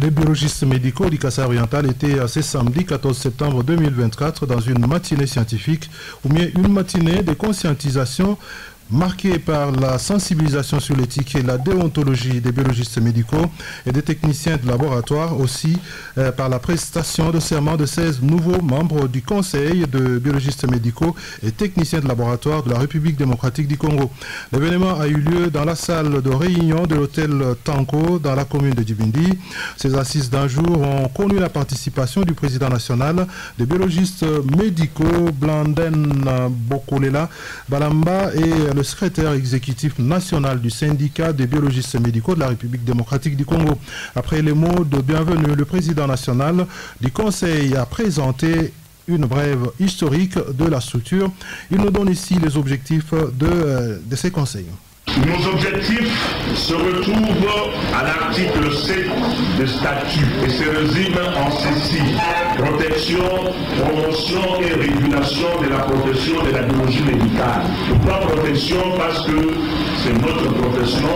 Les biologistes médicaux du Cassa oriental étaient ce samedi 14 septembre 2024 dans une matinée scientifique ou bien une matinée de conscientisation marqué par la sensibilisation sur l'éthique et la déontologie des biologistes médicaux et des techniciens de laboratoire, aussi euh, par la prestation de serment de 16 nouveaux membres du Conseil de biologistes médicaux et techniciens de laboratoire de la République démocratique du Congo. L'événement a eu lieu dans la salle de réunion de l'hôtel Tanko dans la commune de Djibindi. Ces assises d'un jour ont connu la participation du président national des biologistes médicaux Blanden Bokolela Balamba et le secrétaire exécutif national du syndicat des biologistes médicaux de la République démocratique du Congo. Après les mots de bienvenue, le président national du Conseil a présenté une brève historique de la structure. Il nous donne ici les objectifs de, de ces conseils. Nos objectifs se retrouvent à l'article 7 de statut et se résument en ceci. Protection, promotion et régulation de la profession de la biologie médicale. Pourquoi protection? Parce que c'est notre profession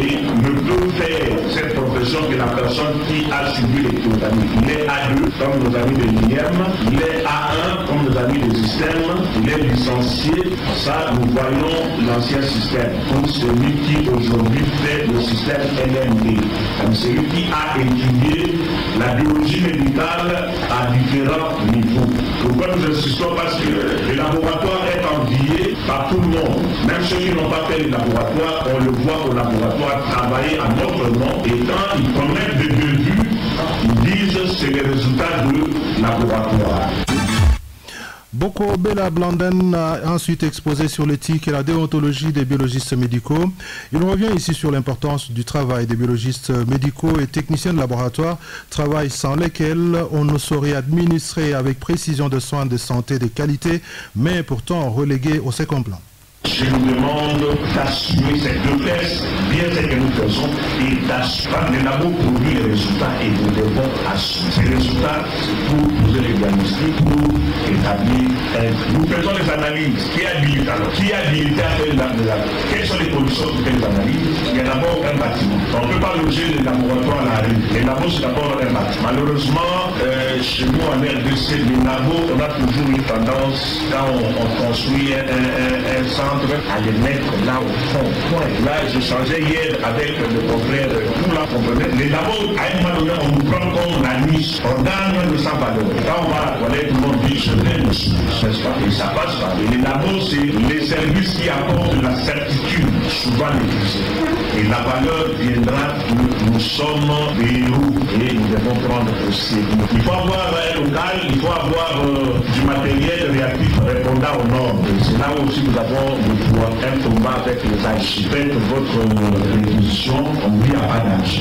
et ne peut faire cette profession que la personne qui a subi les théotaniques. Il est A2 comme nos amis de l'INEM, il est A1 comme nos amis des systèmes, il est licencié. Ça, nous voyons l'ancien système celui qui aujourd'hui fait le système LMD, comme celui qui a étudié la biologie médicale à différents niveaux. Pourquoi nous insistons? Parce que le laboratoire est envié par tout le monde. Même ceux qui n'ont pas fait le laboratoire, on le voit au laboratoire travailler à notre nom et quand ils commettent des débuts, ils disent c'est les résultats du laboratoire. Boko Bella Blanden a ensuite exposé sur l'éthique et la déontologie des biologistes médicaux. Il revient ici sur l'importance du travail des biologistes médicaux et techniciens de laboratoire, travail sans lesquels on ne saurait administrer avec précision de soins de santé de qualité, mais pourtant relégués au second plan. Je nous demande d'assumer cette faiblesse, bien ce que nous faisons, et d'assumer. Les labos produit les résultats et nous devons assumer. Ces résultats, pour poser les diagnostics, pour établir un. Nous faisons les analyses. Qui est habilité alors Qui est habilité à faire les Quelles sont les conditions pour faire les analyses? Il y a d'abord un bâtiment. On ne peut pas loger les laboratoires à la rue. Les labos, c'est d'abord un bâtiment. Malheureusement, euh, chez nous en RDC, les labos, on a toujours une tendance, quand on, on construit un, centre, à les mettre là au fond. Là, je changeais hier avec le confrère, nous là, comprenez. Les labos, à un moment donné, on nous prend comme la niche. On gagne le sans valeur. Quand on va à la tout le monde dit, je vais n'est-ce pas Et ça passe pas. Et les labos, c'est les services qui apportent la certitude, souvent négligés. Et la valeur viendra que nous sommes des roues et nous devons prendre au sérieux. Il faut avoir un local, il faut avoir euh, du matériel réactif répondant aux normes. C'est là aussi nous avons un combat avec les âges. Faites votre réquisition, on n'y a.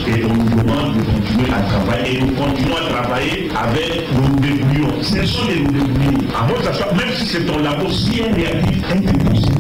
Et on nous demande de continuer à travailler. Et nous continuons à travailler avec nos débrouillons. Ce sont des débrouillons. À votre même si c'est ton labo, si on réactif, arrêtez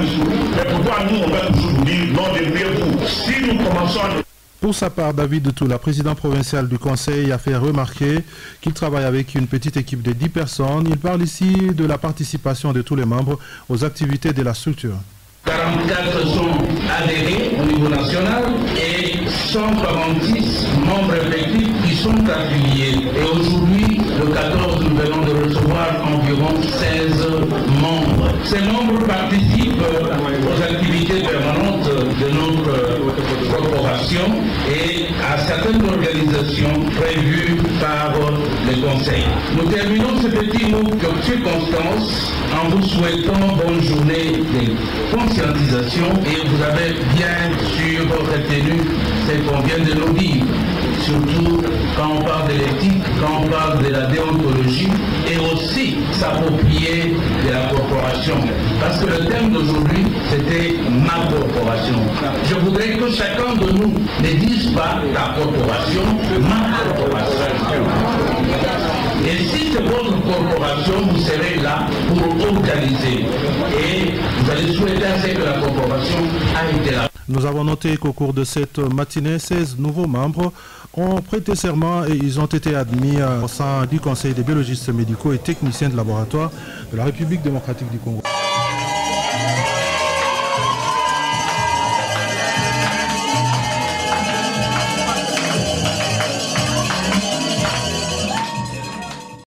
Mais pourquoi nous, on va toujours vous dire non, débrouillez-vous. Si nous commençons à pour sa part, David Toula, président provincial du Conseil, a fait remarquer qu'il travaille avec une petite équipe de 10 personnes. Il parle ici de la participation de tous les membres aux activités de la structure. 44 sont adhérés au niveau national et 146 membres effectifs qui sont affiliés. Et aujourd'hui, le 14, nous venons de recevoir environ 16 membres. Ces membres participent aux activités permanentes de notre corporation et à certaines organisations prévues par le Conseil. Nous terminons ce petit mot de circonstance en vous souhaitant bonne journée de conscientisation et vous avez bien sûr retenu ce qu'on vient de nous dire, surtout quand on parle de l'éthique, quand on parle de la déontologie et aussi s'approprier de la corporation. Parce que le thème d'aujourd'hui, c'était ma corporation. Je voudrais que chacun de nous ne dise pas ta corporation, ma corporation. Et si c'est votre corporation, vous serez là pour organiser. Et vous allez souhaiter à ce que la corporation a été là. Nous avons noté qu'au cours de cette matinée, 16 nouveaux membres ont prêté serment et ils ont été admis au sein du Conseil des biologistes médicaux et techniciens de laboratoire de la République démocratique du Congo.